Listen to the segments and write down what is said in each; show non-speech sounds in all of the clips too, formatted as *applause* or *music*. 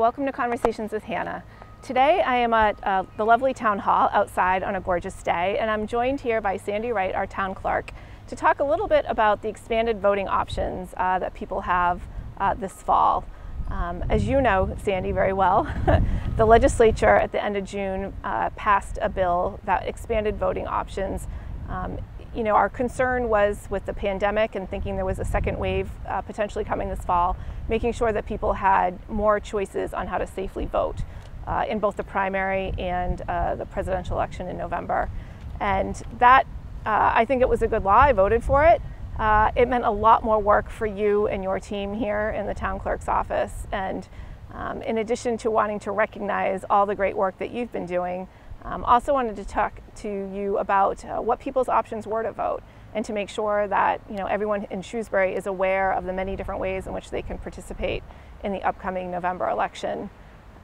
Welcome to Conversations with Hannah. Today I am at uh, the lovely town hall outside on a gorgeous day and I'm joined here by Sandy Wright, our town clerk, to talk a little bit about the expanded voting options uh, that people have uh, this fall. Um, as you know, Sandy, very well, *laughs* the legislature at the end of June uh, passed a bill that expanded voting options. Um, you know, our concern was with the pandemic and thinking there was a second wave uh, potentially coming this fall, making sure that people had more choices on how to safely vote uh, in both the primary and uh, the presidential election in November. And that, uh, I think it was a good law. I voted for it. Uh, it meant a lot more work for you and your team here in the town clerk's office. And um, in addition to wanting to recognize all the great work that you've been doing, um, also wanted to talk to you about uh, what people's options were to vote and to make sure that you know everyone in Shrewsbury is aware of the many different ways in which they can participate in the upcoming November election.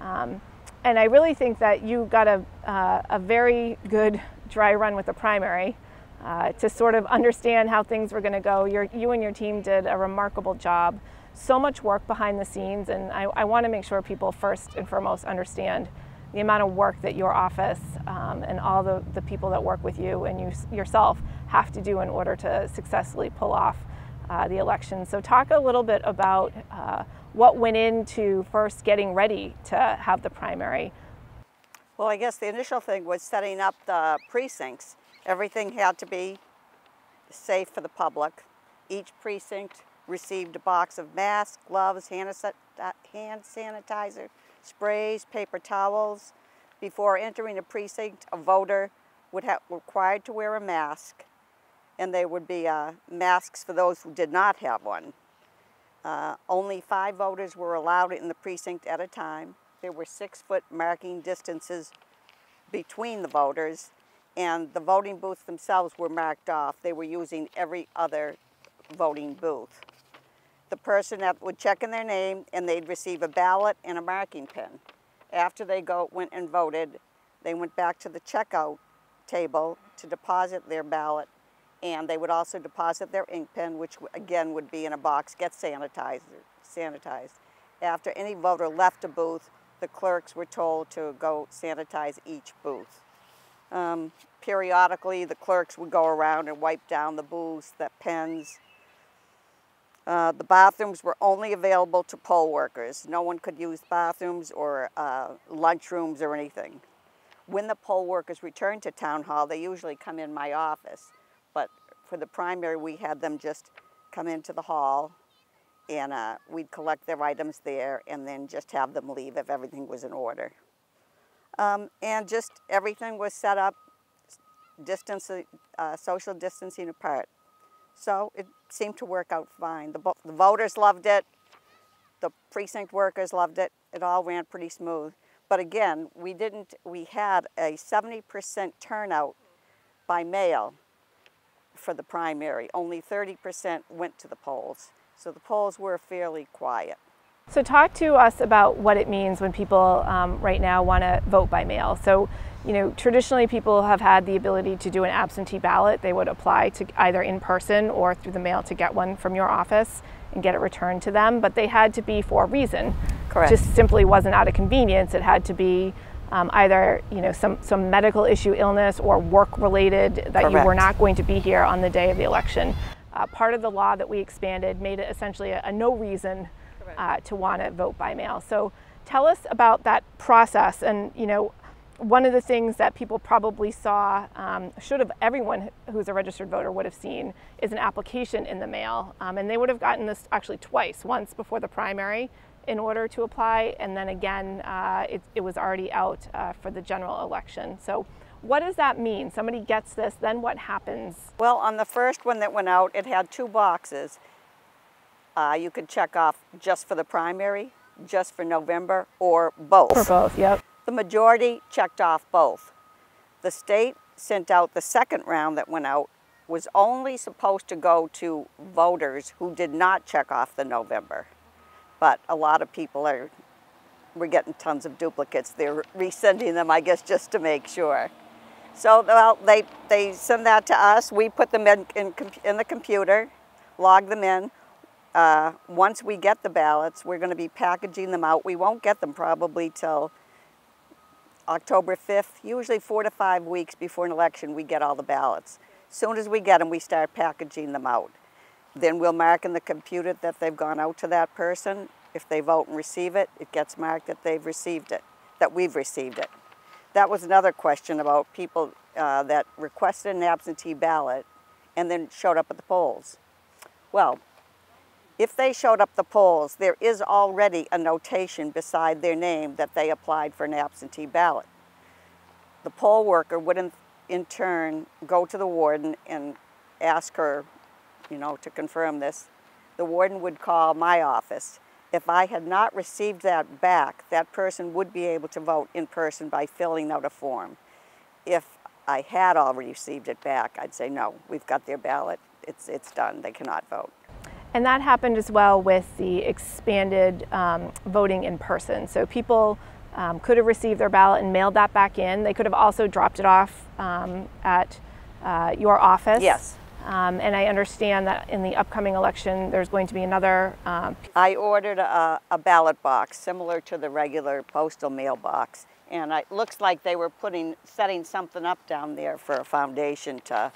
Um, and I really think that you got a, uh, a very good dry run with the primary uh, to sort of understand how things were going to go. Your, you and your team did a remarkable job. So much work behind the scenes, and I, I want to make sure people first and foremost understand the amount of work that your office um, and all the, the people that work with you and you yourself have to do in order to successfully pull off uh, the election. So talk a little bit about uh, what went into first getting ready to have the primary. Well, I guess the initial thing was setting up the precincts. Everything had to be safe for the public. Each precinct received a box of masks, gloves, hand, hand sanitizer, sprays, paper towels. Before entering a precinct, a voter would have required to wear a mask, and there would be uh, masks for those who did not have one. Uh, only five voters were allowed in the precinct at a time. There were six-foot marking distances between the voters, and the voting booths themselves were marked off. They were using every other voting booth the person that would check in their name and they'd receive a ballot and a marking pen. After they go went and voted, they went back to the checkout table to deposit their ballot and they would also deposit their ink pen, which again would be in a box, get sanitized. sanitized. After any voter left a booth, the clerks were told to go sanitize each booth. Um, periodically, the clerks would go around and wipe down the booths, the pens, uh, the bathrooms were only available to poll workers. No one could use bathrooms or uh, lunchrooms or anything. When the poll workers returned to town hall, they usually come in my office. But for the primary, we had them just come into the hall and uh, we'd collect their items there and then just have them leave if everything was in order. Um, and just everything was set up, distance, uh, social distancing apart. So it seemed to work out fine. The, the voters loved it. The precinct workers loved it. It all ran pretty smooth. But again, we didn't, we had a 70% turnout by mail for the primary. Only 30% went to the polls. So the polls were fairly quiet. So talk to us about what it means when people um, right now want to vote by mail. So, you know, traditionally people have had the ability to do an absentee ballot. They would apply to either in person or through the mail to get one from your office and get it returned to them, but they had to be for a reason. Correct. Just simply wasn't out of convenience. It had to be um, either you know some some medical issue, illness, or work related that Correct. you were not going to be here on the day of the election. Uh, part of the law that we expanded made it essentially a, a no reason uh, to want to vote by mail. So tell us about that process and you know one of the things that people probably saw um, should have everyone who's a registered voter would have seen is an application in the mail. Um, and they would have gotten this actually twice once before the primary in order to apply and then again uh, it, it, was already out uh, for the general election. So what does that mean? Somebody gets this then what happens? Well on the first one that went out it had two boxes. Uh, you could check off just for the primary, just for November, or both. For both, yep. The majority checked off both. The state sent out the second round that went out was only supposed to go to voters who did not check off the November. But a lot of people are, we're getting tons of duplicates. They're resending them, I guess, just to make sure. So well, they, they send that to us. We put them in, in, in the computer, log them in. uh, once we get the ballots, we're going to be packaging them out. We won't get them probably till October 5th, usually four to five weeks before an election, we get all the ballots. As soon as we get them, we start packaging them out. Then we'll mark in the computer that they've gone out to that person. If they vote and receive it, it gets marked that they've received it, that we've received it. That was another question about people uh, that requested an absentee ballot and then showed up at the polls. Well, if they showed up the polls, there is already a notation beside their name that they applied for an absentee ballot. The poll worker would in, in turn go to the warden and ask her, you know, to confirm this. The warden would call my office. If I had not received that back, that person would be able to vote in person by filling out a form. If I had already received it back, I'd say, no, we've got their ballot, it's, it's done, they cannot vote. And that happened as well with the expanded um, voting in person. So people um, could have received their ballot and mailed that back in. They could have also dropped it off um, at uh, your office. Yes. Um, and I understand that in the upcoming election, there's going to be another. Um, I ordered a, a, ballot box similar to the regular postal mailbox, and it looks like they were putting, setting something up down there for a foundation to,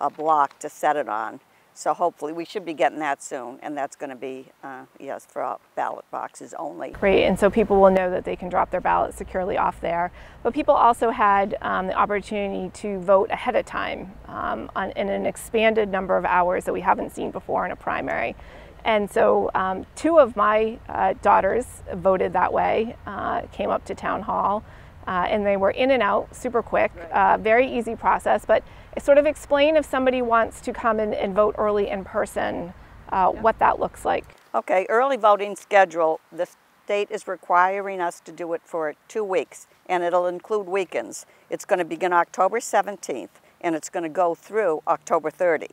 a block to set it on. So hopefully we should be getting that soon, and that's going to be, uh, yes, for ballot boxes only. Great, and so people will know that they can drop their ballot securely off there. But people also had um, the opportunity to vote ahead of time um, on, in an expanded number of hours that we haven't seen before in a primary. And so um, two of my uh, daughters voted that way, uh, came up to town hall, uh, and they were in and out super quick, uh, very easy process. But sort of explain if somebody wants to come in and vote early in person, uh, yeah. what that looks like. Okay, early voting schedule. The state is requiring us to do it for two weeks, and it'll include weekends. It's going to begin October 17th, and it's going to go through October 30.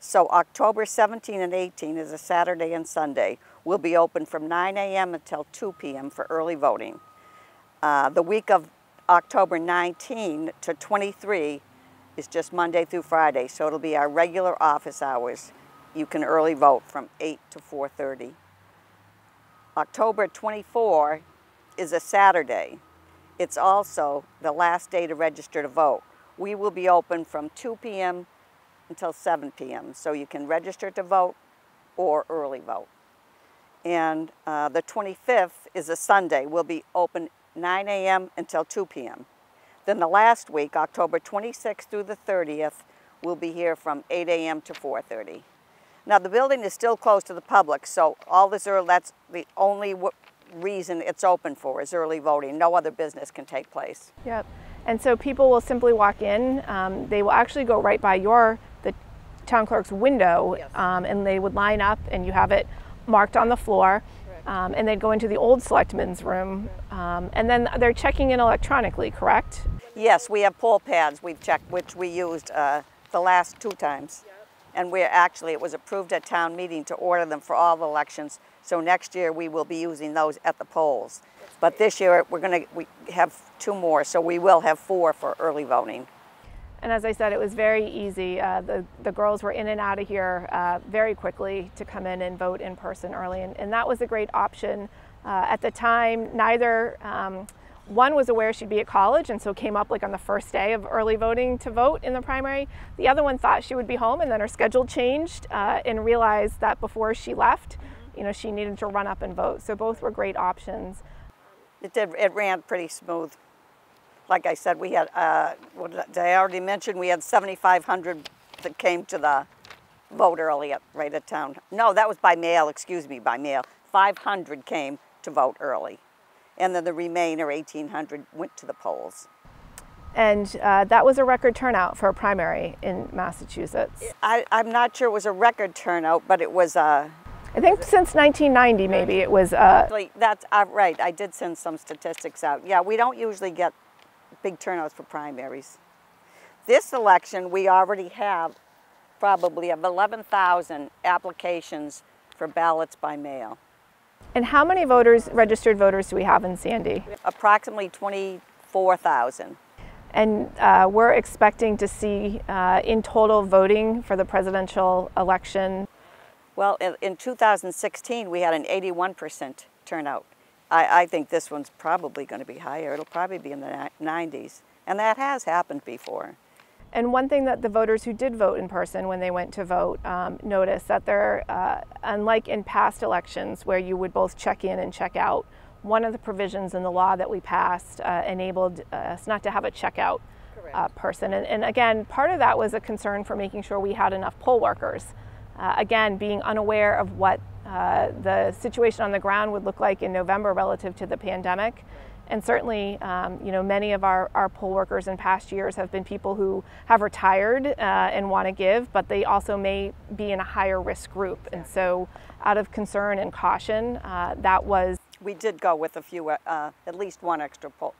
So October 17 and 18 is a Saturday and Sunday. We'll be open from 9 a.m. until 2 p.m. for early voting. Uh, the week of October 19 to 23 is just Monday through Friday, so it'll be our regular office hours. You can early vote from 8 to 4.30. October 24 is a Saturday. It's also the last day to register to vote. We will be open from 2 p.m. until 7 p.m., so you can register to vote or early vote. And uh, the 25th is a Sunday. We'll be open 9 a.m. until 2 p.m. Then the last week, October 26th through the 30th, we'll be here from 8 a.m. to 4.30. Now the building is still closed to the public, so all this early, that's the only reason it's open for is early voting. No other business can take place. Yep. And so people will simply walk in. Um, they will actually go right by your, the town clerk's window, yes. um, and they would line up and you have it marked on the floor. Um, and they'd go into the old selectmen's room, um, and then they're checking in electronically, correct? Yes, we have poll pads we've checked, which we used uh, the last two times. And we're actually, it was approved at town meeting to order them for all the elections. So next year we will be using those at the polls. But this year we're going to we have two more, so we will have four for early voting. And as I said, it was very easy. Uh, the, the girls were in and out of here uh, very quickly to come in and vote in person early. And, and that was a great option. Uh, at the time, neither um, one was aware she'd be at college and so came up like on the first day of early voting to vote in the primary. The other one thought she would be home and then her schedule changed uh, and realized that before she left, you know, she needed to run up and vote. So both were great options. It did, it ran pretty smooth like I said, we had, uh, what did I already mention, we had 7,500 that came to the vote early at, right at town. No, that was by mail, excuse me, by mail. 500 came to vote early. And then the remainder, 1,800, went to the polls. And uh, that was a record turnout for a primary in Massachusetts. I, am not sure it was a record turnout, but it was a. Uh, I think since 1990, maybe it was. Uh, that's uh, right. I did send some statistics out. Yeah, we don't usually get big turnouts for primaries. This election, we already have probably of 11,000 applications for ballots by mail. And how many voters, registered voters, do we have in Sandy? Approximately 24,000. And uh, we're expecting to see uh, in total voting for the presidential election Well, in, in 2016, we had an 81% turnout. I, I think this one's probably going to be higher. It'll probably be in the ni- 90s. And that has happened before. And one thing that the voters who did vote in person when they went to vote um, noticed that they're, uh, unlike in past elections where you would both check in and check out, one of the provisions in the law that we passed uh, enabled us not to have a checkout uh, person. And, and, again, part of that was a concern for making sure we had enough poll workers. Uh, again, being unaware of what uh, the situation on the ground would look like in November relative to the pandemic. And certainly, um, you know, many of our, our poll workers in past years have been people who have retired uh, and want to give, but they also may be in a higher risk group. And so, out of concern and caution, uh, that was. We did go with a few, uh, at least one extra poll,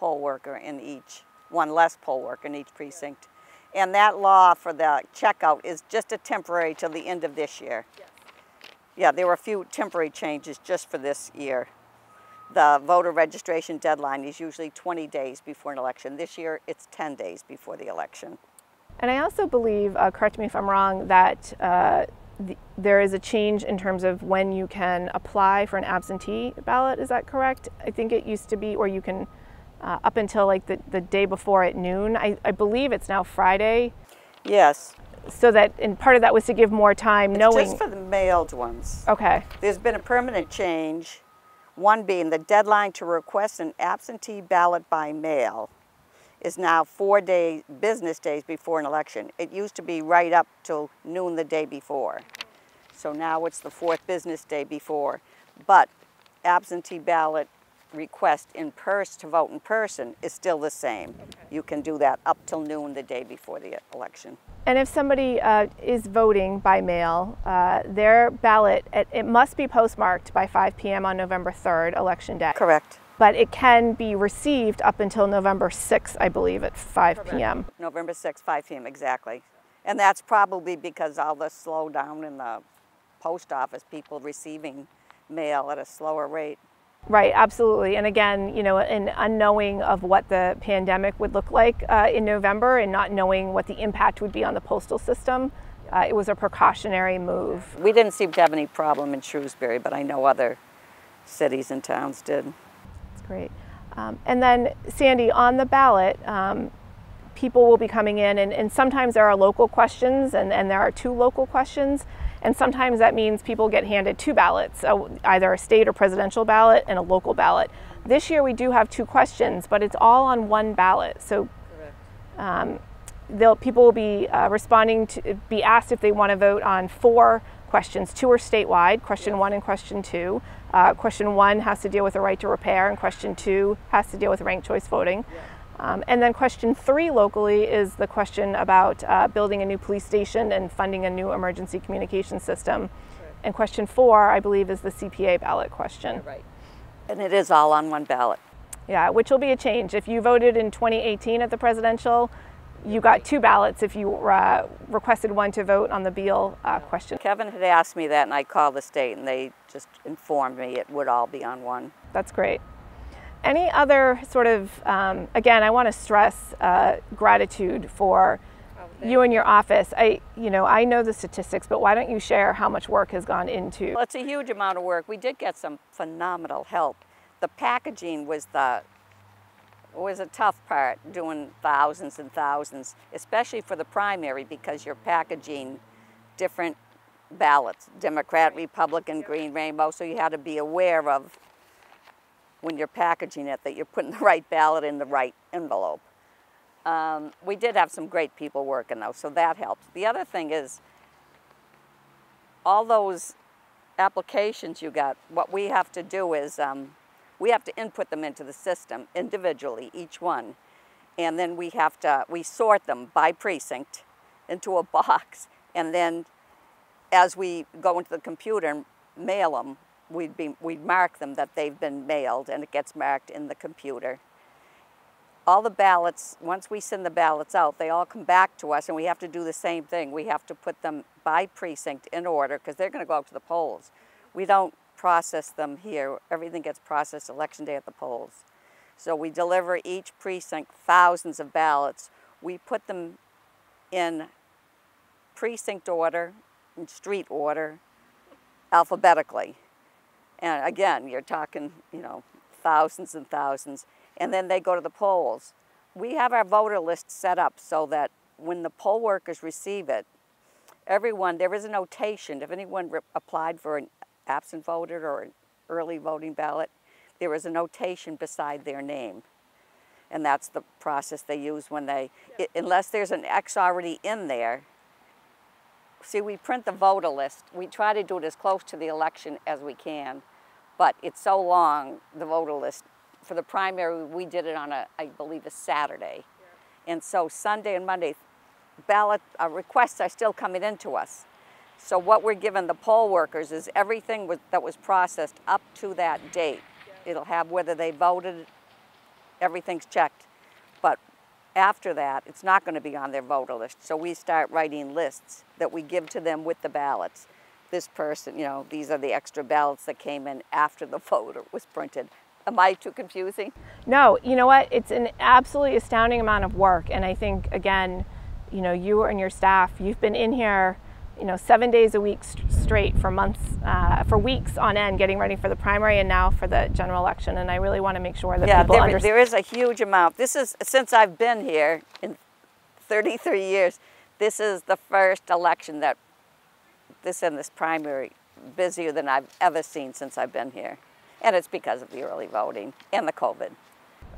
poll worker in each, one less poll worker in each precinct. And that law for the checkout is just a temporary till the end of this year. Yes. Yeah, there were a few temporary changes just for this year. The voter registration deadline is usually 20 days before an election. This year, it's 10 days before the election. And I also believe, uh, correct me if I'm wrong, that uh, the, there is a change in terms of when you can apply for an absentee ballot. Is that correct? I think it used to be where you can, uh, up until like the, the day before at noon. I, I believe it's now Friday. Yes. So that, and part of that was to give more time it's knowing. Just for the mailed ones. Okay. There's been a permanent change one being the deadline to request an absentee ballot by mail is now four days, business days before an election. It used to be right up till noon the day before. So now it's the fourth business day before. But absentee ballot request in person to vote in person is still the same. Okay. You can do that up till noon the day before the election. And if somebody uh, is voting by mail, uh, their ballot, it, it, must be postmarked by 5 p.m. on November 3rd, election day. Correct. But it can be received up until November 6th, I believe, at 5 Correct. p.m. November 6th, 5 p.m., exactly. And that's probably because all the slowdown in the post office, people receiving mail at a slower rate. Right, absolutely. And again, you know, an unknowing of what the pandemic would look like uh, in November and not knowing what the impact would be on the postal system, uh, it was a precautionary move. We didn't seem to have any problem in Shrewsbury, but I know other cities and towns did. That's great. Um, and then, Sandy, on the ballot, um, people will be coming in, and, and sometimes there are local questions, and, and there are two local questions. And sometimes that means people get handed two ballots, either a state or presidential ballot and a local ballot. This year we do have two questions, but it's all on one ballot. So um, people will be uh, responding to be asked if they want to vote on four questions. Two are statewide, question one and question two. Uh, question one has to deal with the right to repair, and question two has to deal with ranked choice voting. Yeah. Um, and then question three locally is the question about uh, building a new police station and funding a new emergency communication system. And question four, I believe, is the CPA ballot question. Right. And it is all on one ballot. Yeah, which will be a change. If you voted in 2018 at the presidential, you got two ballots if you uh, requested one to vote on the Beal uh, question. Kevin had asked me that, and I called the state, and they just informed me it would all be on one. That's great. Any other sort of, um, again, I want to stress uh, gratitude for oh, you and your office. I, you know, I know the statistics, but why don't you share how much work has gone into? Well, it's a huge amount of work. We did get some phenomenal help. The packaging was the was a tough part, doing thousands and thousands, especially for the primary because you're packaging different ballots, Democrat, Republican, Green Rainbow, so you had to be aware of when you're packaging it that you're putting *laughs* the right ballot in the right envelope. Um, we did have some great people working though, so that helped. The other thing is all those applications you got, what we have to do is um, we have to input them into the system individually, each one. And then we have to, we sort them by precinct into a *laughs* box. And then as we go into the computer and mail them, we'd, be, we'd mark them that they've been mailed and it gets marked in the computer. All the ballots, once we send the ballots out, they all come back to us and we have to do the same thing. We have to put them by precinct in order because they're going to go out to the polls. We don't process them here. Everything gets processed election day at the polls. So we deliver each precinct thousands of ballots. We put them in precinct order, in street order, alphabetically. And again, you're talking, you know, thousands and thousands. And then they go to the polls. We have our voter list set up so that when the poll workers receive it, everyone, there is a notation. If anyone applied for an absent voter or an early voting ballot, there is a notation beside their name. And that's the process they use when they, it, unless there's an X already in there. See, we print the voter list. We try to do it as close to the election as we can, but it's so long, the voter list. For the primary, we did it on a, I believe, a Saturday. Yeah. And so Sunday and Monday, ballot uh, requests are still coming into us. So what we're giving the poll workers is everything was, that was processed up to that date. Yeah. It'll have whether they voted, everything's checked. After that, it's not going to be on their voter list. So we start writing lists that we give to them with the ballots. This person, you know, these are the extra ballots that came in after the *laughs* voter was printed. Am I too confusing? No, you know what? It's an absolutely astounding amount of work. And I think, again, you know, you and your staff, you've been in here, you know, seven days a week st straight for months, uh, for weeks on end, getting ready for the primary and now for the general election. And I really want to make sure that yeah, people there, understand. there is a huge amount. This is, since I've been here in 33 years, this is the first election that, this and this primary, busier than I've ever seen since I've been here. And it's because of the early voting and the COVID.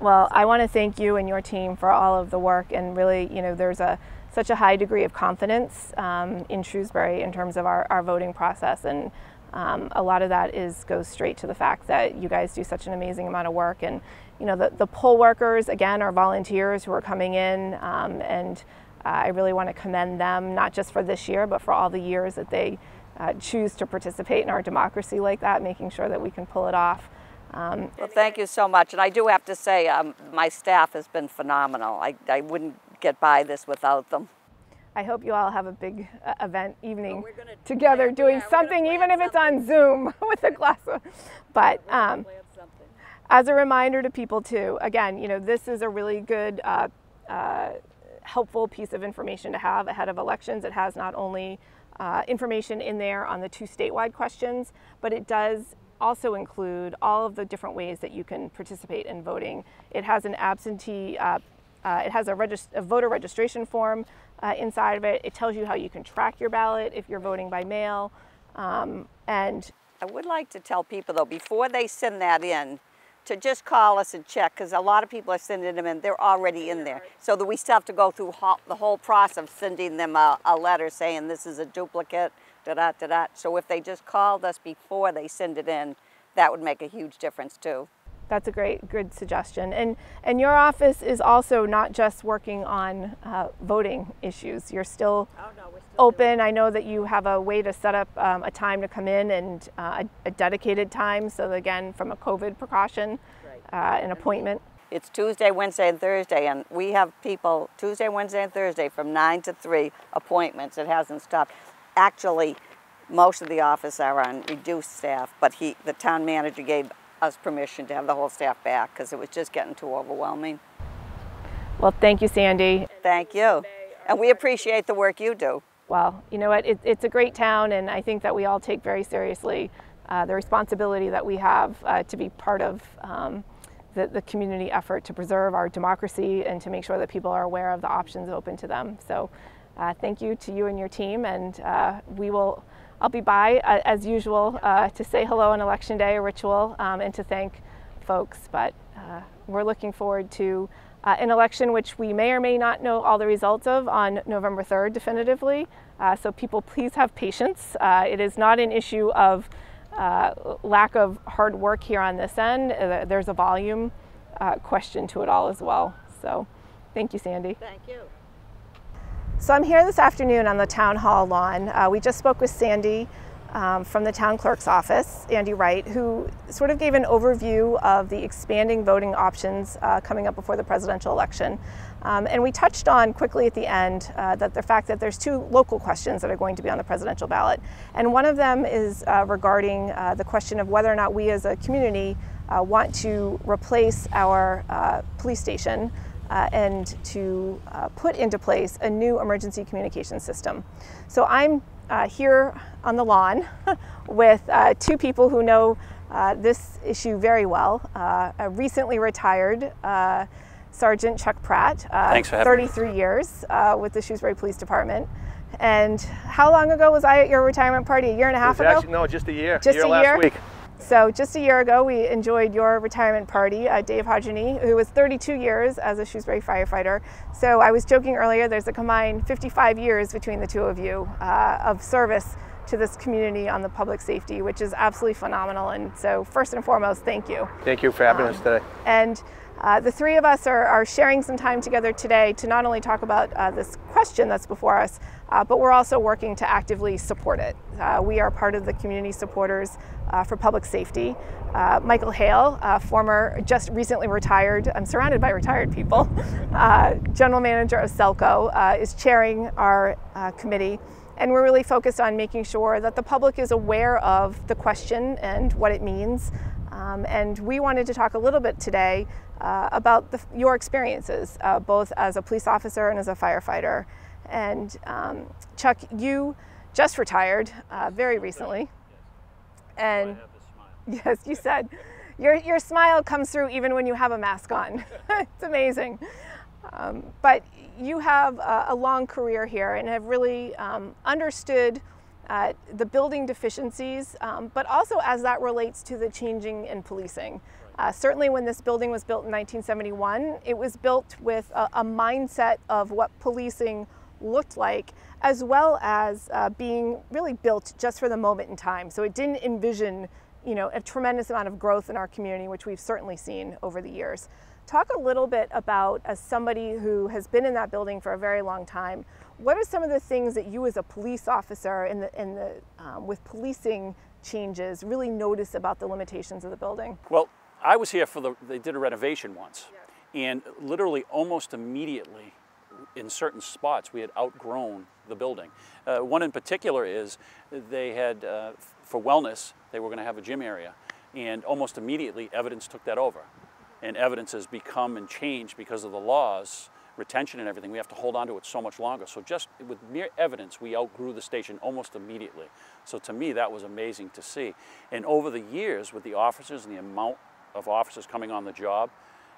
Well, I want to thank you and your team for all of the work and really, you know, there's a such a high degree of confidence um, in Shrewsbury in terms of our, our voting process and um, a lot of that is goes straight to the fact that you guys do such an amazing amount of work and you know the, the poll workers again are volunteers who are coming in um, and uh, I really want to commend them not just for this year but for all the years that they uh, choose to participate in our democracy like that making sure that we can pull it off. Um, well, thank you so much. And I do have to say, um, my staff has been phenomenal. I, I wouldn't get by this without them. I hope you all have a big uh, event evening well, together yeah, doing yeah, something, even if it's on Zoom *laughs* with a glass of. But um, as a reminder to people too, again, you know, this is a really good, uh, uh, helpful piece of information to have ahead of elections. It has not only uh, information in there on the two statewide questions, but it does also include all of the different ways that you can participate in voting. It has an absentee uh, uh, it has a, a, voter registration form uh, inside of it. It tells you how you can track your ballot if you're voting by mail. Um, and I would like to tell people though, before they send that in, to just call us and check because a lot of people are sending them in, they're already in there. So that we still have to go through the whole process of sending them a, a letter saying this is a duplicate, da da da da. So if they just called us before they send it in, that would make a huge difference too. That's a great, good suggestion. And, and your office is also not just working on uh, voting issues. You're still, oh, no, still open. I know that you have a way to set up um, a time to come in and uh, a, a, dedicated time. So again, from a COVID precaution, right. uh, an appointment. It's Tuesday, Wednesday, and Thursday, and we have people Tuesday, Wednesday, and Thursday from 9 to 3 appointments. It hasn't stopped. Actually, most of the office are on reduced staff, but he, the town manager gave us permission to have the whole staff back because it was just getting too overwhelming. Well, thank you, Sandy. Thank you. And we appreciate the work you do. Well, you know what? It, it's a great town, and I think that we all take very seriously uh, the responsibility that we have uh, to be part of um, the, the, community effort to preserve our democracy and to make sure that people are aware of the options open to them. So, uh, thank you to you and your team, and uh, we will I'll be by uh, as usual uh, to say hello on election day, a ritual, um, and to thank folks. But uh, we're looking forward to uh, an election which we may or may not know all the results of on November 3rd definitively. Uh, so people please have patience. Uh, it is not an issue of lack of hard work here on this end. there's a volume question to it all as well. So thank you, Sandy. Thank you. So I'm here this afternoon on the town hall lawn. Uh, we just spoke with Sandy um, from the town clerk's office, Sandy Wright, who sort of gave an overview of the expanding voting options uh, coming up before the presidential election. Um, and we touched on quickly at the end uh, that the fact that there's two local questions that are going to be on the presidential ballot. And one of them is uh, regarding uh, the question of whether or not we as a community uh, want to replace our uh, police station uh, and to uh, put into place a new emergency communication system. So I'm uh, here on the lawn *laughs* with uh, two people who know uh, this issue very well. Uh, a recently retired uh, Sergeant Chuck Pratt, Thanks for 33 years with the Shrewsbury Police Department. And how long ago was I at your retirement party? A year and a half ago? Actually, no, just a year. Just a year a last year? week. So just a year ago, we enjoyed your retirement party. Uh, Dave Hodgeny, who was 32 years as a Shrewsbury firefighter. So I was joking earlier, there's a combined 55 years between the two of you uh, of service to this community on the public safety, which is absolutely phenomenal. And so first and foremost, thank you. Thank you for having Um, us today. And uh, the three of us are, are sharing some time together today to not only talk about uh, this question that's before us, uh, but we're also working to actively support it. Uh, we are part of the community supporters uh, for public safety. Uh, Michael Hale, uh, former, just recently retired, I'm surrounded by retired people, *laughs* uh, general manager of Selco, uh, is chairing our committee. And we're really focused on making sure that the public is aware of the question and what it means. Um, and we wanted to talk a little bit today about the, your experiences, both as a police officer and as a firefighter. And um, Chuck, you just retired uh, very recently. And *laughs* yes, you said your, your smile comes through even when you have a mask on. *laughs* *laughs* it's amazing. Um, but you have a, a, long career here and have really um, understood uh, the building deficiencies, um, but also as that relates to the changing in policing. Uh, certainly, when this building was built in 1971, it was built with a, a mindset of what policing looked like, as well as uh, being really built just for the moment in time. So it didn't envision, you know, a tremendous amount of growth in our community, which we've certainly seen over the years. Talk a little bit about, as somebody who has been in that building for a very long time, what are some of the things that you, as a police officer, in the, in the um, with policing changes, really notice about the limitations of the building? Well, I was here for the, they did a renovation once. And literally almost immediately, in certain spots, we had outgrown the building. Uh, one in particular is they had, uh, for wellness, they were going to have a gym area. And almost immediately, evidence took that over. And evidence has become and changed because of the laws, retention and everything. We have to hold on to it so much longer. So just with mere evidence, we outgrew the station almost immediately. So to me, that was amazing to see. And over the years, with the officers and the amount of officers coming on the job,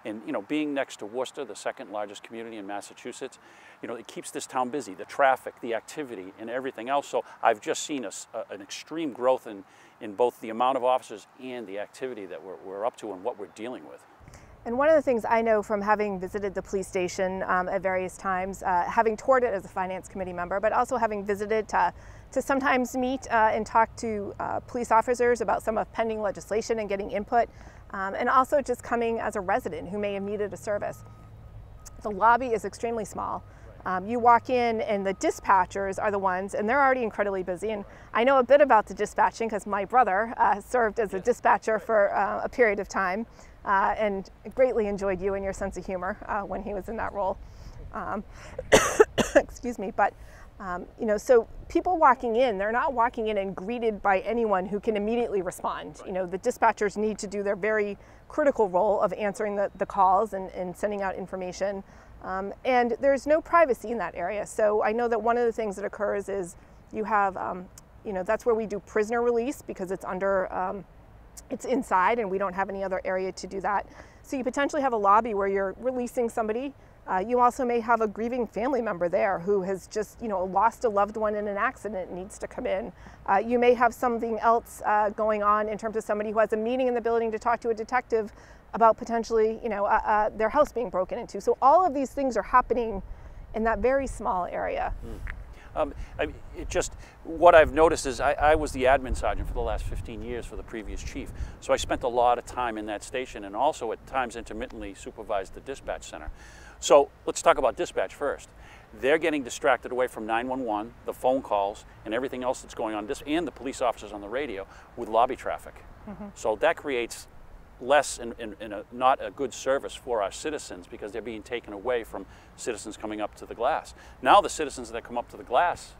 and you know, being next to Worcester, the second largest community in Massachusetts, you know, it keeps this town busy. The traffic, the activity, and everything else. So I've just seen a, a, an extreme growth in, in both the amount of officers and the activity that we're, we're up to and what we're dealing with. And one of the things I know from having visited the police station um, at various times, uh, having toured it as a finance committee member, but also having visited to, to sometimes meet uh, and talk to uh, police officers about some of pending legislation and getting input, um, and also just coming as a resident who may have needed a service. The lobby is extremely small. Um, you walk in and the dispatchers are the ones, and they're already incredibly busy. And I know a bit about the dispatching because my brother uh, served as a dispatcher for uh, a period of time uh, and greatly enjoyed you and your sense of humor uh, when he was in that role. Um, *coughs* excuse me, but um, you know, so people walking in, they're not walking in and greeted by anyone who can immediately respond. You know, the dispatchers need to do their very critical role of answering the, the calls and, and sending out information. Um, and there's no privacy in that area. So I know that one of the things that occurs is you have, um, you know, that's where we do prisoner release because it's under, um, it's inside and we don't have any other area to do that. So you potentially have a lobby where you're releasing somebody. Uh, you also may have a grieving family member there who has just, you know, lost a loved one in an accident and needs to come in. Uh, you may have something else uh, going on in terms of somebody who has a meeting in the building to talk to a detective about potentially, you know, uh, uh, their house being broken into. So all of these things are happening in that very small area. Mm. Um, I, it just what I've noticed is I, I, was the admin sergeant for the last 15 years for the previous chief, so I spent a lot of time in that station and also at times intermittently supervised the dispatch center. So let's talk about dispatch first. They're getting distracted away from 911, the phone calls, and everything else that's going on, and the police officers on the radio with lobby traffic. Mm -hmm. So that creates less and, a, not a good service for our citizens because they're being taken away from citizens coming up to the glass. Now the citizens that come up to the glass,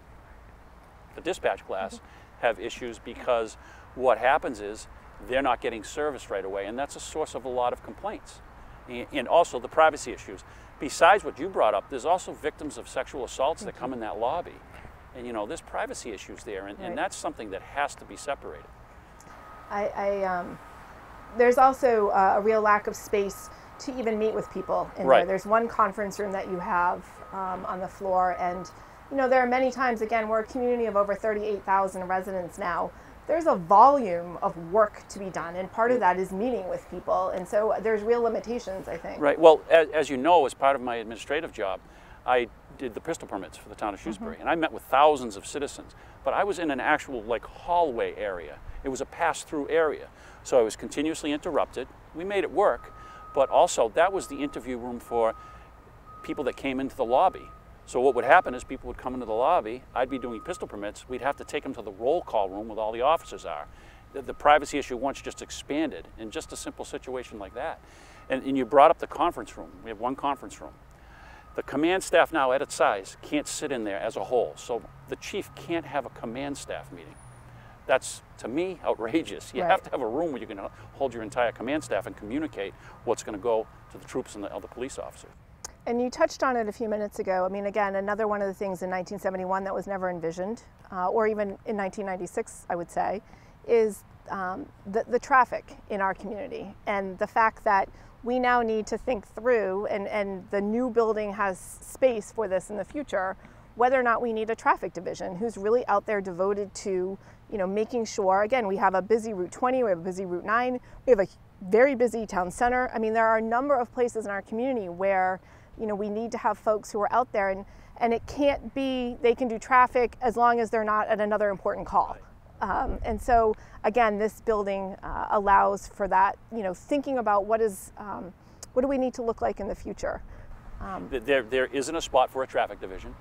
the dispatch glass, mm -hmm. have issues because what happens is they're not getting service right away and that's a source of a lot of complaints. And also the privacy issues. Besides what you brought up, there's also victims of sexual assaults that come in that lobby. And you know, there's privacy issues there, and, Right. and that's something that has to be separated. I, I um, there's also uh, a real lack of space to even meet with people in there. Right. There's one conference room that you have um, on the floor, and you know there are many times. Again, we're a community of over 38,000 residents now. There's a volume of work to be done, and part of mm. that is meeting with people, and so there's real limitations. I think. Right. Well, as, as you know, as part of my administrative job, I did the pistol permits for the town of mm-hmm. Shrewsbury, and I met with thousands of citizens. But I was in an actual like hallway area. It was a pass-through area, so I was continuously interrupted. We made it work, but also that was the interview room for people that came into the lobby. So what would happen is people would come into the lobby. I'd be doing pistol permits. We'd have to take them to the roll call room where all the officers are. The, the privacy issue once just expanded in just a simple situation like that. And, and you brought up the conference room. We have one conference room. The command staff now at its size can't sit in there as a whole. So the chief can't have a command staff meeting. That's, to me, *laughs* outrageous. You Right. have to have a room where you can uh, hold your entire command staff and communicate what's going to go to the troops and the other police officers. And you touched on it a few minutes ago. I mean, again, another one of the things in 1971 that was never envisioned, uh, or even in 1996, I would say, is um, the, the traffic in our community and the fact that we now need to think through, and, and the new building has space for this in the future, whether or not we need a traffic division who's really out there devoted to, you know, making sure, again, we have a busy Route 20, we have a busy Route 9, we have a very busy town center. I mean, there are a number of places in our community where, you know, we need to have folks who are out there and, and it can't be, they can do traffic as long as they're not at another important call. Um, and so, again, this building uh, allows for that, you know, thinking about what is, um, what do we need to look like in the future. Th- There, there isn't a spot for a traffic division,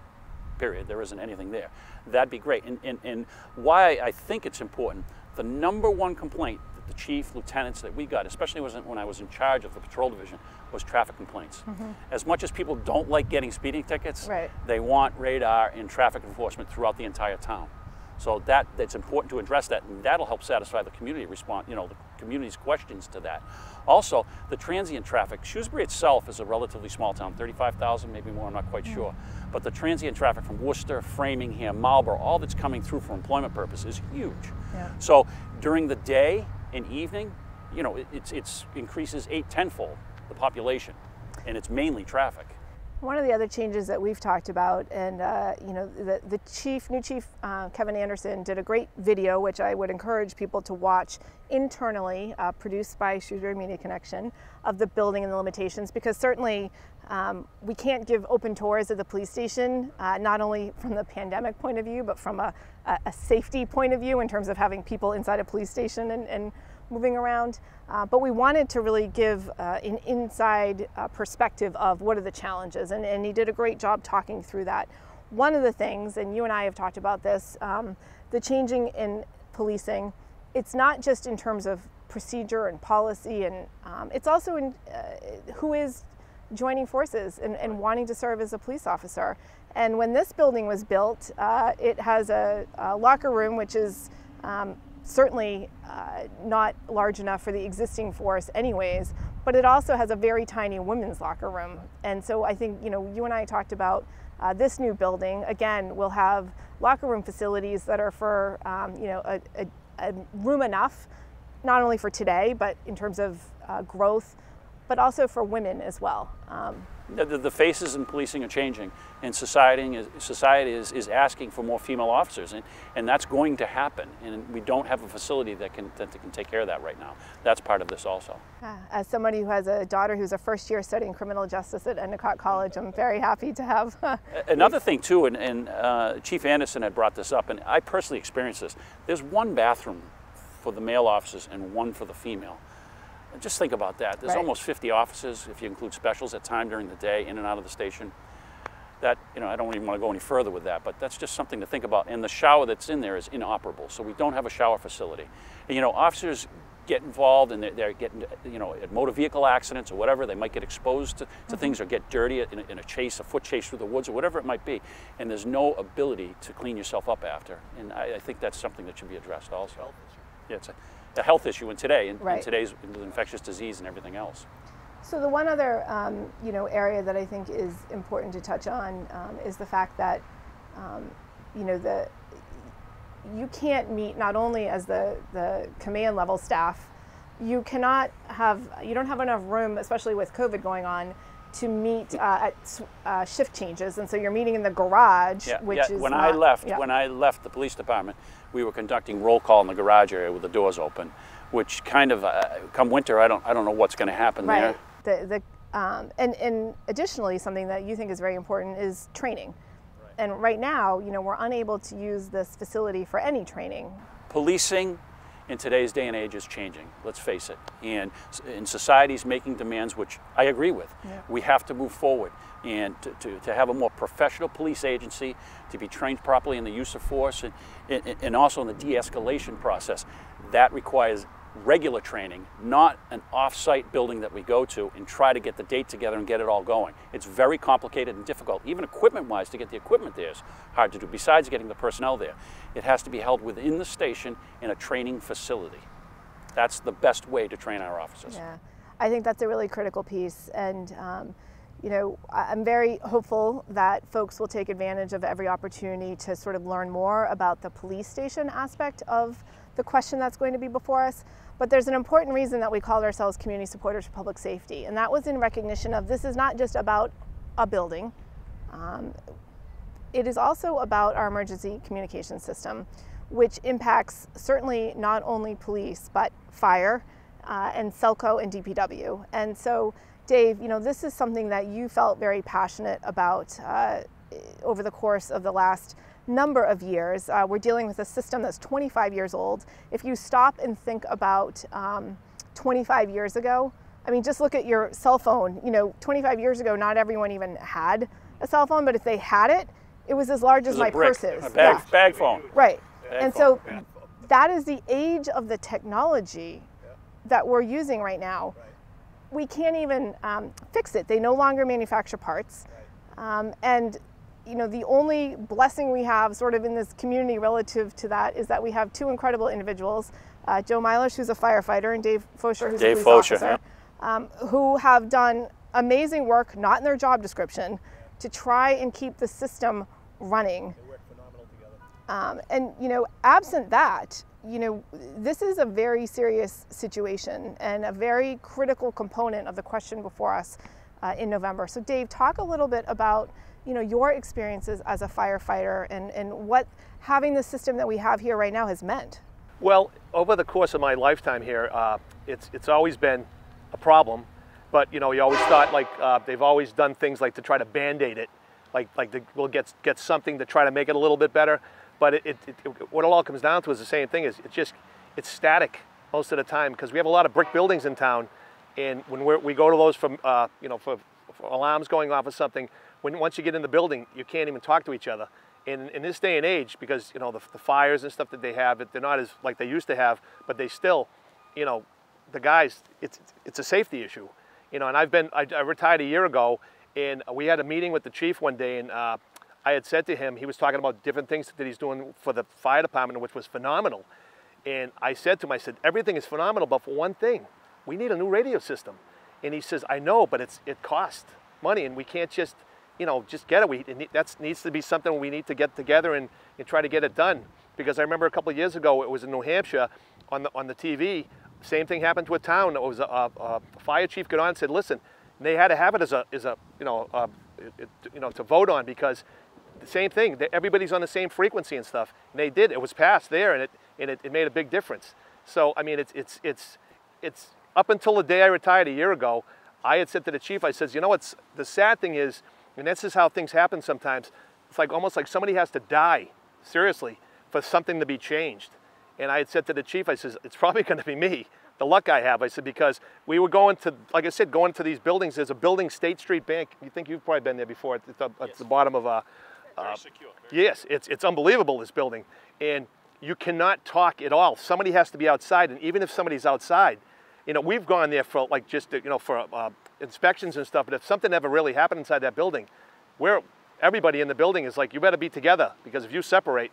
period. There isn't anything there. That'd be great. And, and, and why I think it's important, the number one complaint the chief, lieutenants that we got, especially when I was in charge of the patrol division, was traffic complaints. Mm-hmm. As much as people don't like getting speeding tickets, Right. they want radar and traffic enforcement throughout the entire town. So that it's important to address that, and that'll help satisfy the community response. You know, the community's questions to that. Also, the transient traffic. Shrewsbury itself is a relatively small town, 35,000, maybe more. I'm not quite mm. sure. But the transient traffic from Worcester, Framingham, Marlborough, all that's coming through for employment purposes is huge. Yeah. So during the day and evening, you know, it, it's it's increases eight tenfold the population, and it's mainly traffic. One of the other changes that we've talked about, and uh, you know, the, the chief, new chief uh, Kevin Anderson did a great video, which I would encourage people to watch internally, uh, produced by Shrewsbury Media Connection, of the building and the limitations, because certainly um, we can't give open tours of the police station, uh, not only from the pandemic point of view, but from a, a, safety point of view in terms of having people inside a police station and, and moving around. Uh, but we wanted to really give uh, an inside uh, perspective of what are the challenges, and, and he did a great job talking through that. One of the things, and you and I have talked about this, um, the changing in policing, it's not just in terms of procedure and policy, and um, it's also in uh, who is joining forces and, and wanting to serve as a police officer. And when this building was built, uh, it has a, a locker room which is um, certainly uh, not large enough for the existing force anyways but it also has a very tiny women's locker room. And so i think you know you and i talked about uh, this new building. Again will have locker room facilities that are for um, you know a, a, a room enough not only for today but in terms of uh, growth but also for women as well um, The, the- faces in policing are changing, and society is, society is, is asking for more female officers, and, and that's going to happen. And we don't have a facility that can, that can take care of that right now. That's part of this also. As somebody who has a daughter who's a first year studying criminal justice at Endicott College, I'm very happy to have. *laughs* Another thing too, and, and uh, Chief Anderson had brought this up, and I personally experienced this. There's one bathroom for the male officers and one for the female. Just think about that. There's Right. almost 50 offices, if you include specials at time during the day, in and out of the station. That you know, I don't even want to go any further with that, but that's just something to think about. And the shower that's in there is inoperable, so we don't have a shower facility. And, you know, officers get involved and they're, they're getting, you know, at motor vehicle accidents or whatever. They might get exposed to, to mm-hmm. things or get dirty in a, in a chase, a foot chase through the woods or whatever it might be. And there's no ability to clean yourself up after. And I, I think that's something that should be addressed also. Yeah, it's a, a health issue in today, in, in today's infectious disease and everything else. So the one other um, you know area that I think is important to touch on um, is the fact that um, you know, the you can't meet not only as the, the command level staff, you cannot have, you don't have enough room, especially with COVID going on, to meet uh, at uh, shift changes, and so you're meeting in the garage, Yeah, which yeah. is when not, I left, yeah. when I left the police department, we were conducting roll call in the garage area with the doors open, which kind of, uh, come winter, I don't, I don't know what's going to happen right. there. The the um, and and additionally, something that you think is very important is training. And right now, you know, we're unable to use this facility for any training. Policing in today's day and age is changing. Let's face it, and in society's making demands, which I agree with. Yeah. We have to move forward and to, to, to have a more professional police agency, to be trained properly in the use of force and, and, and also in the de-escalation process. That requires regular training, not an off-site building that we go to and try to get the date together and get it all going. It's very complicated and difficult. Even equipment-wise, to get the equipment there is hard to do, besides getting the personnel there. It has to be held within the station in a training facility. That's the best way to train our officers. Yeah, I think that's a really critical piece, and um, you know, I'm very hopeful that folks will take advantage of every opportunity to sort of learn more about the police station aspect of the question that's going to be before us. But there's an important reason that we called ourselves community supporters for public safety, and that was in recognition of this is not just about a building. Um, it is also about our emergency communication system, which impacts certainly not only police, but fire uh, and Selco and DPW. And so, Dave, you know, this is something that you felt very passionate about uh, over the course of the last number of years. Uh, we're dealing with a system that's 25 years old. If you stop and think about um, 25 years ago, I mean, just look at your cell phone. You know, 25 years ago, not everyone even had a cell phone, but if they had it, it was as large as my brick, purse is. a bag, Yeah. bag phone. Right. Bag and phone, so yeah. that is the age of the technology that we're using right now. We can't even um, fix it. They no longer manufacture parts. Um, and you know, the only blessing we have sort of in this community relative to that is that we have two incredible individuals, uh, Joe Mylish, who's a firefighter, and Dave Fosher, who's Dave a police Fosher, officer, um, who have done amazing work, not in their job description, to try and keep the system running. Um, and you know, absent that, you know, this is a very serious situation and a very critical component of the question before us uh, in November. So, Dave, talk a little bit about you know your experiences as a firefighter and, and what having the system that we have here right now has meant. Well, over the course of my lifetime here, uh, it's it's always been a problem, but you know, you always thought like uh, they've always done things like to try to band-aid it, like like the, we'll get get something to try to make it a little bit better. But it, it, it, what it all comes down to is the same thing: is it's just it's static most of the time because we have a lot of brick buildings in town, and when we go to those from uh, you know for, for alarms going off or something, when once you get in the building, you can't even talk to each other. In, in this day and age, because you know the, the fires and stuff that they have, they're not as like they used to have, but they still, you know, the guys, it's it's a safety issue, you know. And I've been I, I retired a year ago, and we had a meeting with the chief one day, and uh, I had said to him, he was talking about different things that he's doing for the fire department, which was phenomenal. And I said to him, I said, everything is phenomenal, but for one thing, we need a new radio system. And he says, I know, but it's it costs money, and we can't just, you know, just get it. We that needs to be something we need to get together and, and try to get it done. Because I remember a couple of years ago, it was in New Hampshire, on the on the TV. Same thing happened to a town. It was a, a, fire chief got on and said, listen, they had to have it as a as a you know uh, a, it, you know to vote on because the same thing. Everybody's on the same frequency and stuff. And they did. It was passed there, and it and it, it made a big difference. So I mean, it's it's it's it's up until the day I retired a year ago. I had said to the chief, I says, you know what's the sad thing is, and this is how things happen sometimes. It's like almost like somebody has to die, seriously, for something to be changed. And I had said to the chief, I says, it's probably *laughs* going to be me. The luck I have, I said, because we were going to, like I said, going to these buildings. There's a building, State Street Bank. You think you've probably been there before? At the, at the bottom of a. Uh, secure. Yes, it's, it's unbelievable, this building. And you cannot talk at all. Somebody has to be outside. And even if somebody's outside, you know, we've gone there for like just, you know, for uh, inspections and stuff. But if something ever really happened inside that building, where everybody in the building is like, you better be together because if you separate,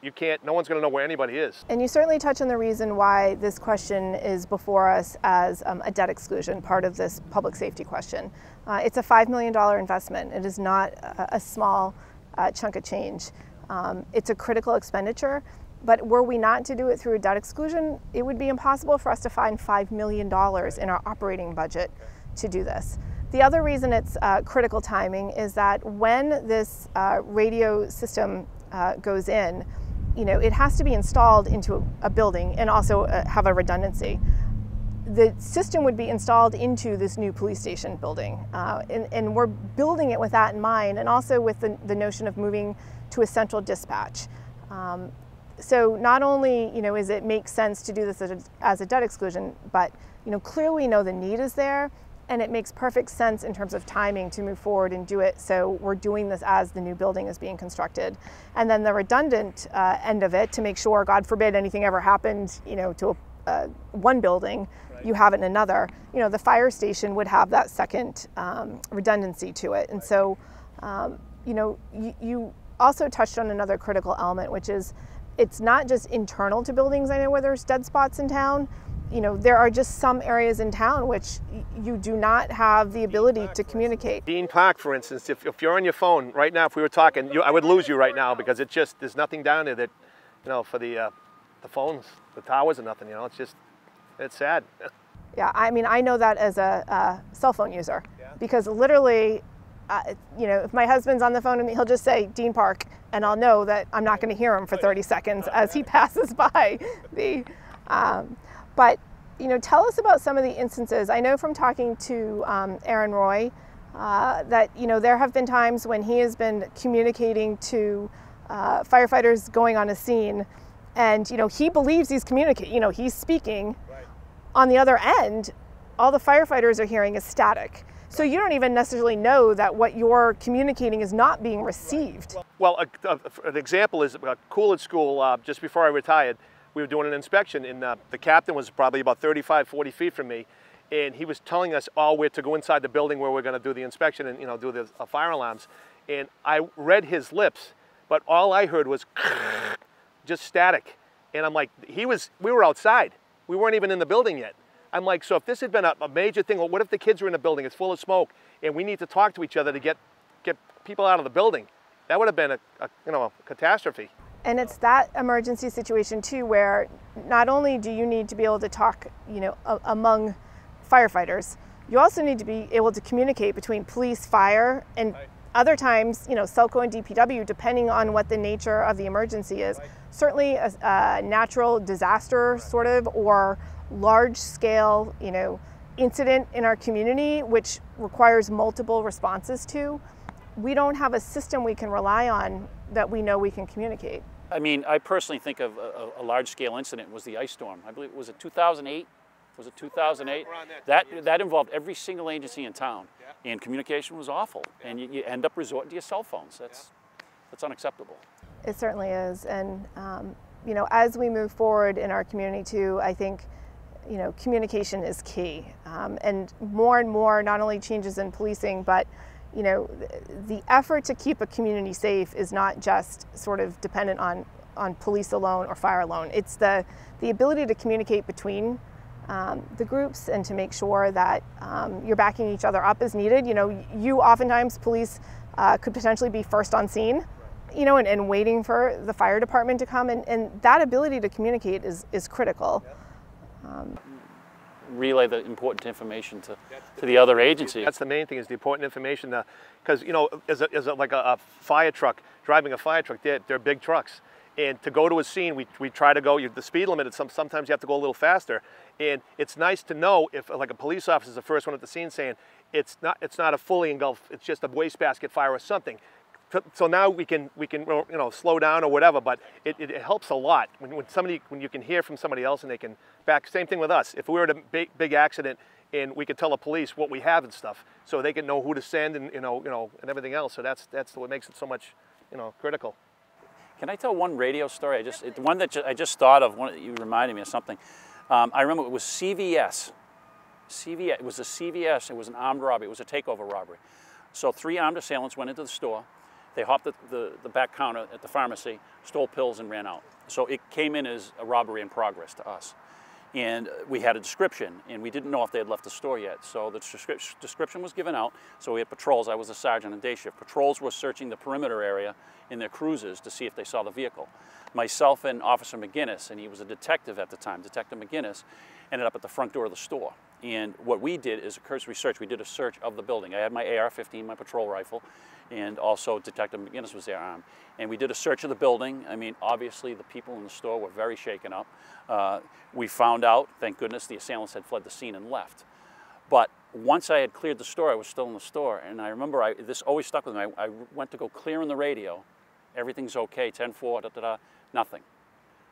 you can't, no one's going to know where anybody is. And you certainly touch on the reason why this question is before us as um, a debt exclusion, part of this public safety question. Uh, it's a $5 million investment. It is not a, a small uh, chunk of change. Um, it's a critical expenditure, but were we not to do it through a debt exclusion, it would be impossible for us to find $5 million in our operating budget to do this. The other reason it's uh, critical timing is that when this uh, radio system uh, goes in, you know, it has to be installed into a, a building and also uh, have a redundancy. The system would be installed into this new police station building, uh, and, and, we're building it with that in mind, and also with the, the notion of moving to a central dispatch. Um, so not only, you know, is it make sense to do this as a, as a debt exclusion, but you know, clearly we know the need is there, and it makes perfect sense in terms of timing to move forward and do it. So we're doing this as the new building is being constructed. And then the redundant uh, end of it to make sure, God forbid, anything ever happened, you know, to a, uh, one building, right. you have it in another. You know, the fire station would have that second um, redundancy to it. And right. so, um, you know, you, you also touched on another critical element, which is it's not just internal to buildings. I know where there's dead spots in town you know, there are just some areas in town which you do not have the ability to communicate. Dean Park, for instance, if, if you're on your phone right now, if we were talking, you, I would lose you right now because it just, there's nothing down there that, you know, for the, uh, the phones, the towers and nothing, you know, it's just, it's sad. *laughs* Yeah, I mean, I know that as a, a cell phone user yeah. because literally, uh, you know, if my husband's on the phone with me, he'll just say Dean Park, and I'll know that I'm not going to hear him for 30 seconds as he passes *laughs* by *laughs* the. Um, but you know, tell us about some of the instances. I know from talking to um, Aaron Roy uh, that you know there have been times when he has been communicating to uh, firefighters going on a scene, and you know he believes he's communicating. You know he's speaking. Right. On the other end, all the firefighters are hearing is static. So you don't even necessarily know that what you're communicating is not being received. Well, a, a, an example is uh, Coolidge School, uh, just before I retired, we were doing an inspection and uh, the captain was probably about 35, 40 feet from me and he was telling us all where to go inside the building where we're going to do the inspection and you know do the uh, fire alarms. And I read his lips, but all I heard was *laughs* just static. And I'm like, he was, we were outside. We weren't even in the building yet. I'm like, so if this had been a, a major thing, well, what if the kids are in the building, it's full of smoke, and we need to talk to each other to get, get people out of the building? That would have been a, a you know, a catastrophe. And it's that emergency situation too, where not only do you need to be able to talk, you know, a- among firefighters, you also need to be able to communicate between police, fire, and right. other times, you know, Selco and DPW, depending on what the nature of the emergency is. Right. Certainly a, a, natural disaster, right. sort of, or large scale, you know, incident in our community, which requires multiple responses to. We don't have a system we can rely on that we know we can communicate. I mean, I personally think of a, a large-scale incident was the ice storm. I believe it was it 2008. Was it 2008? That that involved every single agency in town, yeah. and communication was awful. Yeah. And you, you, end up resorting to your cell phones. That's yeah. that's unacceptable. It certainly is, and um, you know, as we move forward in our community too, I think you know communication is key, um, and more and more not only changes in policing, but you know, the effort to keep a community safe is not just sort of dependent on, on police alone or fire alone. It's the, the ability to communicate between um, the groups and to make sure that um, you're backing each other up as needed. You know, you oftentimes, police uh, could potentially be first on scene, you know, and, and, waiting for the fire department to come. And, and that ability to communicate is, is critical. Um, relay the important information to, to the other agency. That's the main thing is the important information because, you know, as, a, as a, like a, a, fire truck, driving a fire truck, they're, they're big trucks. And to go to a scene, we, we try to go, you, the speed limit, some, sometimes you have to go a little faster. And it's nice to know if like a police officer is the first one at the scene saying, it's not, it's not a fully engulfed, it's just a wastebasket fire or something so now we can we can you know slow down or whatever but it, it, helps a lot when, when somebody when you can hear from somebody else and they can back same thing with us. If we were at a big, big accident and we could tell the police what we have and stuff so they can know who to send and you know you know and everything else. So that's that's what makes it so much you know critical. Can i tell one radio story? I just it, one that i just thought of one you reminded me of something. Um, i remember it was cvs cvs it was a cvs it was an armed robbery it was a takeover robbery. So three armed assailants went into the store they hopped the, the, the, back counter at the pharmacy, stole pills and ran out. So it came in as a robbery in progress to us. and we had a description, and we didn't know if they had left the store yet. So the description was given out. So we had patrols. I was a sergeant on day shift. Patrols were searching the perimeter area in their cruisers to see if they saw the vehicle. Myself and Officer McGinnis, and he was a detective at the time, Detective McGinnis, ended up at the front door of the store. And what we did is a cursory search. We did a search of the building. I had my AR-15, my patrol rifle, and also Detective McGinnis was there armed. And we did a search of the building. I mean, obviously the people in the store were very shaken up. Uh, we found out, thank goodness, the assailants had fled the scene and left. But once I had cleared the store, I was still in the store. And I remember I, this always stuck with me. I, I went to go clear in the radio. Everything's okay, 10-4, da, da, da, nothing.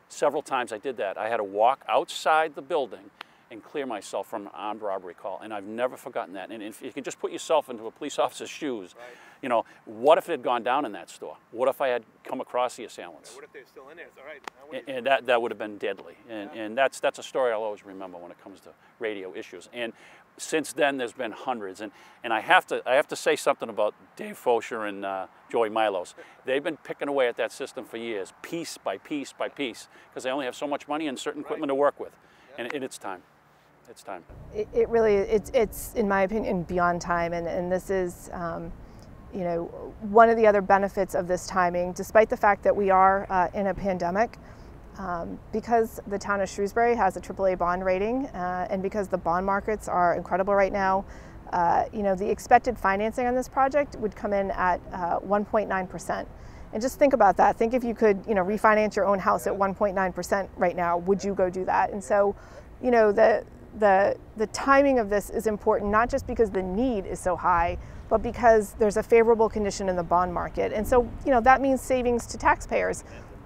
Several times I did that. I had to walk outside the building and clear myself from an armed robbery call. And I've never forgotten that. And if you can just put yourself into a police officer's shoes, right. you know, what if it had gone down in that store? What if I had come across the assailants? Yeah, what if they're still in there? It's all right. And, and, that, that would have been deadly. And, yeah. and that's, that's a story I'll always remember when it comes to radio issues. And since then, there's been hundreds. And, and I, have to, I have to say something about Dave Fosher and uh, Joey Milos. *laughs* They've been picking away at that system for years, piece by piece by piece, because they only have so much money and certain right. equipment to work with. Yeah. And, and it's time it's time. It, it, really, it's, it's, in my opinion, beyond time. And, and this is, um, you know, one of the other benefits of this timing, despite the fact that we are uh, in a pandemic, um, because the town of Shrewsbury has a AAA bond rating uh, and because the bond markets are incredible right now, uh, you know, the expected financing on this project would come in at 1.9%. Uh, and just think about that. Think if you could, you know, refinance your own house at 1.9% right now, would you go do that? And so, you know, the the, the timing of this is important, not just because the need is so high, but because there's a favorable condition in the bond market. And so, you know, that means savings to taxpayers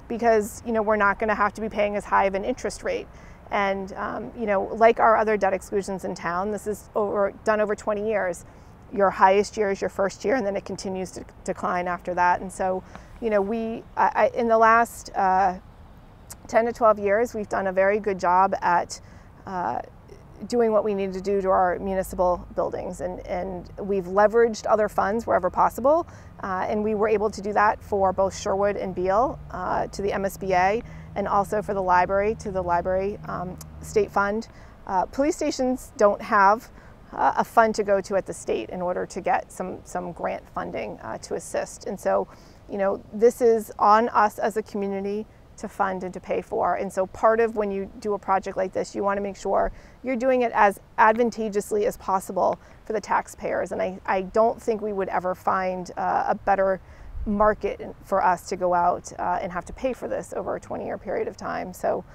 because, you know, we're not going to have to be paying as high of an interest rate. And, um, you know, like our other debt exclusions in town, this is over, done over 20 years. Your highest year is your first year, and then it continues to decline after that. And so, you know, we, I, in the last uh, 10 to 12 years, we've done a very good job at uh, doing what we need to do to our municipal buildings. And, and we've leveraged other funds wherever possible. Uh, and we were able to do that for both Sherwood and Beal uh, to the MSBA and also for the library to the library um, state fund. Uh, police stations don't have uh, a fund to go to at the state in order to get some, some grant funding uh, to assist. And so, you know, this is on us as a community to fund and to pay for. And so part of when you do a project like this, you want to make sure you're doing it as advantageously as possible for the taxpayers. And I, I don't think we would ever find uh, a better market for us to go out uh, and have to pay for this over a 20 year period of time. So,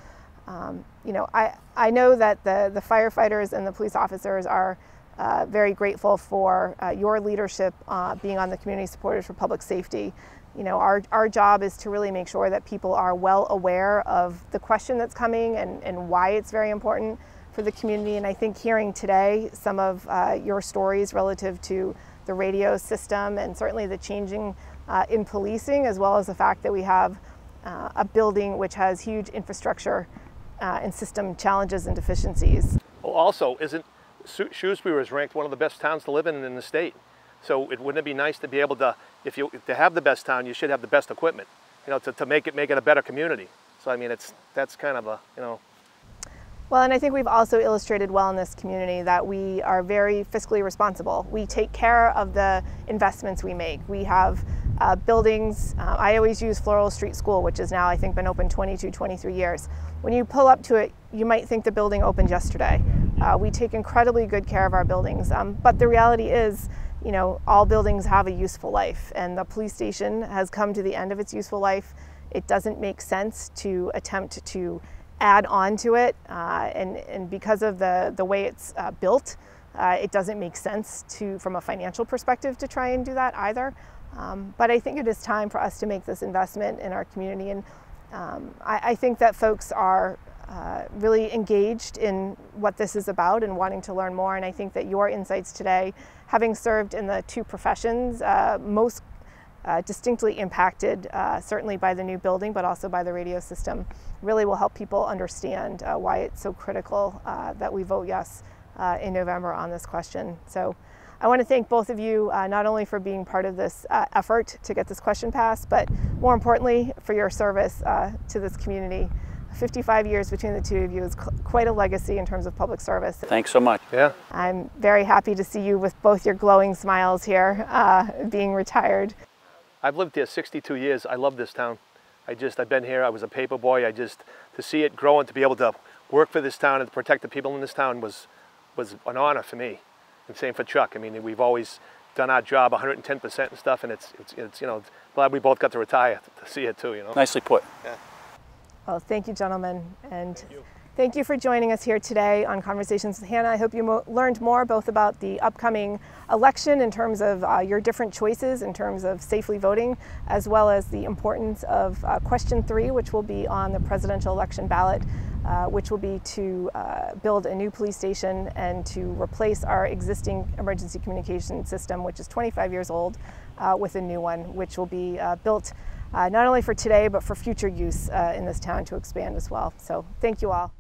um, you know, I, I know that the, the firefighters and the police officers are uh, very grateful for uh, your leadership uh, being on the community supporters for public safety you know, our, our job is to really make sure that people are well aware of the question that's coming and, and why it's very important for the community. And I think hearing today some of uh, your stories relative to the radio system and certainly the changing uh, in policing, as well as the fact that we have uh, a building which has huge infrastructure uh, and system challenges and deficiencies. Well, also, isn't Shrewsbury was ranked one of the best towns to live in in the state? So it wouldn't it be nice to be able to, if you to have the best town, you should have the best equipment, you know, to, to make it make it a better community. So I mean, it's that's kind of a you know. Well, and I think we've also illustrated well in this community that we are very fiscally responsible. We take care of the investments we make. We have uh, buildings. Uh, I always use Floral Street School, which has now I think been open 22, 23 years. When you pull up to it, you might think the building opened yesterday. Uh, we take incredibly good care of our buildings, um, but the reality is you know, all buildings have a useful life, and the police station has come to the end of its useful life. It doesn't make sense to attempt to add on to it, uh, and, and because of the, the way it's uh, built, uh, it doesn't make sense to, from a financial perspective, to try and do that either. Um, but I think it is time for us to make this investment in our community, and um, I, I think that folks are uh, really engaged in what this is about and wanting to learn more. And I think that your insights today, having served in the two professions, uh, most uh, distinctly impacted uh, certainly by the new building, but also by the radio system, really will help people understand uh, why it's so critical that we vote yes in November on this question. So. I want to thank both of you uh, not only for being part of this uh, effort to get this question passed, but more importantly for your service uh, to this community. 55 years between the two of you is quite a legacy in terms of public service. Thanks so much. Yeah. I'm very happy to see you with both your glowing smiles here, uh, being retired. I've lived here 62 years. I love this town. I just, I've been here. I was a paper boy. I just, to see it grow and to be able to work for this town and to protect the people in this town was, was an honor for me. And same for Chuck. I mean, we've always done our job 110% and stuff, and it's, it's, it's, you know, glad we both got to retire to see it too, you know. Nicely put. Yeah. Well, thank you, gentlemen. And thank you. thank you for joining us here today on Conversations with Hannah. I hope you mo learned more both about the upcoming election in terms of uh, your different choices in terms of safely voting, as well as the importance of uh, question three, which will be on the presidential election ballot. Uh, which will be to uh, build a new police station and to replace our existing emergency communication system, which is 25 years old, uh, with a new one, which will be uh, built uh, not only for today, but for future use uh, in this town to expand as well. So thank you all.